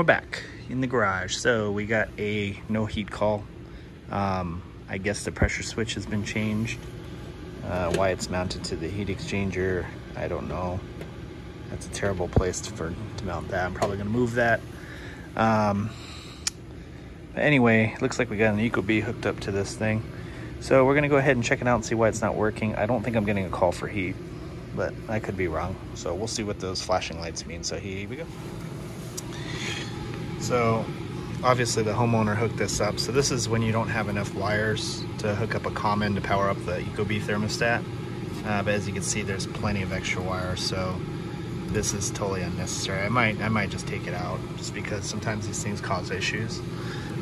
we're back in the garage. So we got a no heat call. Um, I guess the pressure switch has been changed. Uh, why it's mounted to the heat exchanger, I don't know. That's a terrible place to, for, to mount that. I'm probably gonna move that. Um, but anyway, looks like we got an Ecobee hooked up to this thing. So we're gonna go ahead and check it out and see why it's not working. I don't think I'm getting a call for heat, but I could be wrong. So we'll see what those flashing lights mean. So here we go. So obviously the homeowner hooked this up. So this is when you don't have enough wires to hook up a common to power up the Ecobee thermostat. Uh, but as you can see, there's plenty of extra wires. So this is totally unnecessary. I might, I might just take it out just because sometimes these things cause issues.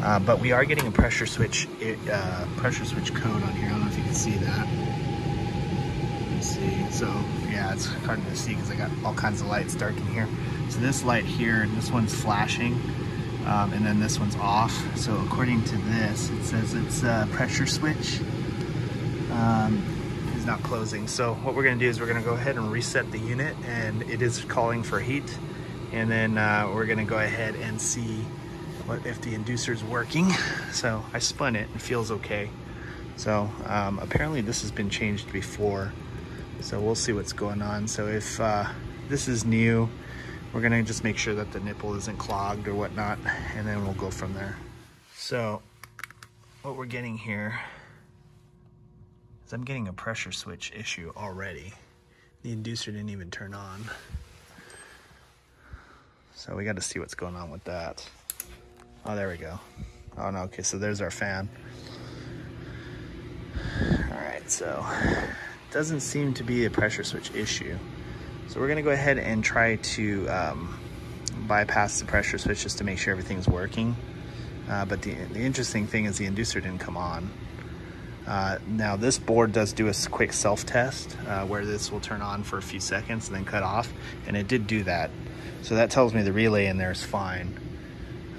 Uh, but we are getting a pressure switch, uh, pressure switch code on here. I don't know if you can see that. Let's see. So yeah, it's hard to see because I got all kinds of lights dark in here. So this light here, this one's flashing um, and then this one's off. So according to this, it says it's a pressure switch um, is not closing. So what we're gonna do is we're gonna go ahead and reset the unit and it is calling for heat. And then uh, we're gonna go ahead and see what if the inducer is working. So I spun it, it feels okay. So um, apparently this has been changed before. So we'll see what's going on. So if uh, this is new, we're gonna just make sure that the nipple isn't clogged or whatnot, and then we'll go from there. So what we're getting here is I'm getting a pressure switch issue already. The inducer didn't even turn on. So we gotta see what's going on with that. Oh, there we go. Oh no, okay, so there's our fan. All right, so doesn't seem to be a pressure switch issue. So we're gonna go ahead and try to um, bypass the pressure switch just to make sure everything's working. Uh, but the, the interesting thing is the inducer didn't come on. Uh, now this board does do a quick self-test uh, where this will turn on for a few seconds and then cut off, and it did do that. So that tells me the relay in there is fine.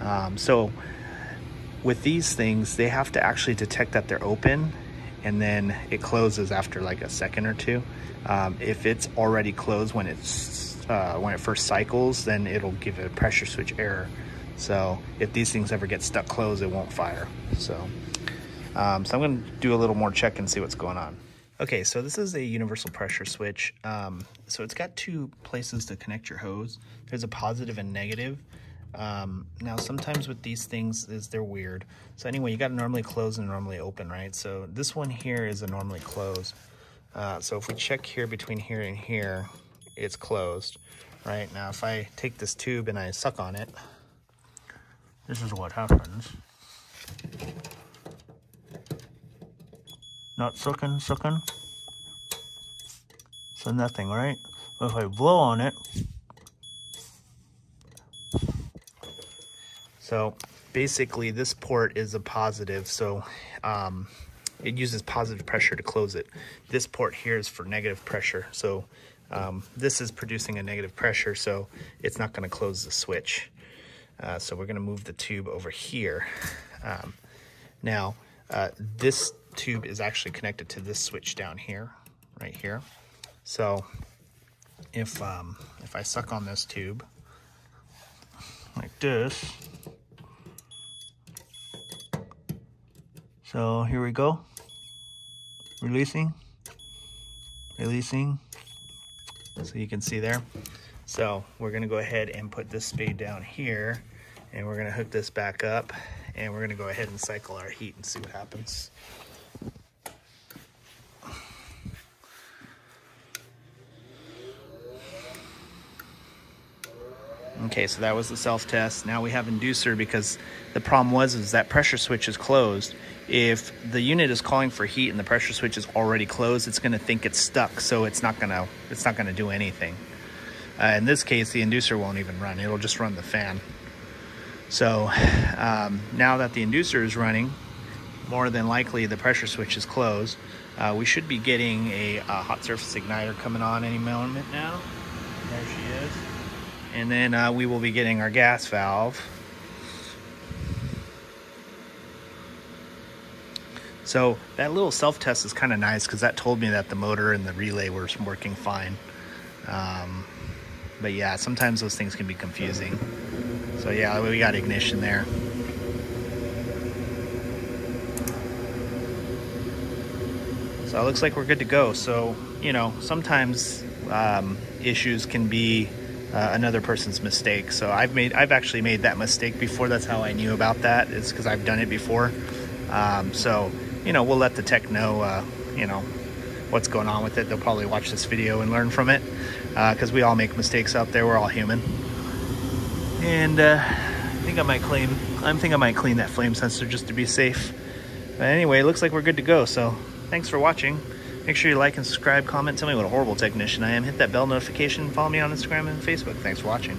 Um, so with these things, they have to actually detect that they're open and then it closes after like a second or two. Um, if it's already closed when it's uh, when it first cycles, then it'll give a pressure switch error. So if these things ever get stuck closed, it won't fire. So, um, so I'm going to do a little more check and see what's going on. Okay, so this is a universal pressure switch. Um, so it's got two places to connect your hose. There's a positive and negative. Um, now, sometimes with these things is they're weird. So anyway, you got to normally close and normally open, right? So this one here is a normally closed. Uh, so if we check here between here and here, it's closed, right? Now, if I take this tube and I suck on it, this is what happens. Not sucking, sucking. So nothing, right? But if I blow on it, So basically this port is a positive, so um, it uses positive pressure to close it. This port here is for negative pressure, so um, this is producing a negative pressure, so it's not gonna close the switch. Uh, so we're gonna move the tube over here. Um, now, uh, this tube is actually connected to this switch down here, right here. So if, um, if I suck on this tube, like this, So here we go. Releasing, releasing. So you can see there. So we're gonna go ahead and put this spade down here and we're gonna hook this back up and we're gonna go ahead and cycle our heat and see what happens. Okay, so that was the self-test. Now we have inducer because the problem was is that pressure switch is closed. If the unit is calling for heat and the pressure switch is already closed, it's going to think it's stuck, so it's not going to it's not going to do anything. Uh, in this case, the inducer won't even run; it'll just run the fan. So um, now that the inducer is running, more than likely the pressure switch is closed. Uh, we should be getting a, a hot surface igniter coming on any moment now. There she is. And then uh, we will be getting our gas valve. So that little self-test is kind of nice because that told me that the motor and the relay were working fine. Um, but yeah, sometimes those things can be confusing. So yeah, we got ignition there. So it looks like we're good to go. So, you know, sometimes um, issues can be uh, another person's mistake. So I've made, I've actually made that mistake before. That's how I knew about that. It's because I've done it before. Um, so, you know, we'll let the tech know, uh, you know, what's going on with it. They'll probably watch this video and learn from it because uh, we all make mistakes out there. We're all human. And uh, I think I might clean, I'm think I might clean that flame sensor just to be safe. But anyway, it looks like we're good to go. So Thanks for watching. Make sure you like and subscribe, comment, tell me what a horrible technician I am. Hit that bell notification, follow me on Instagram and Facebook. Thanks for watching.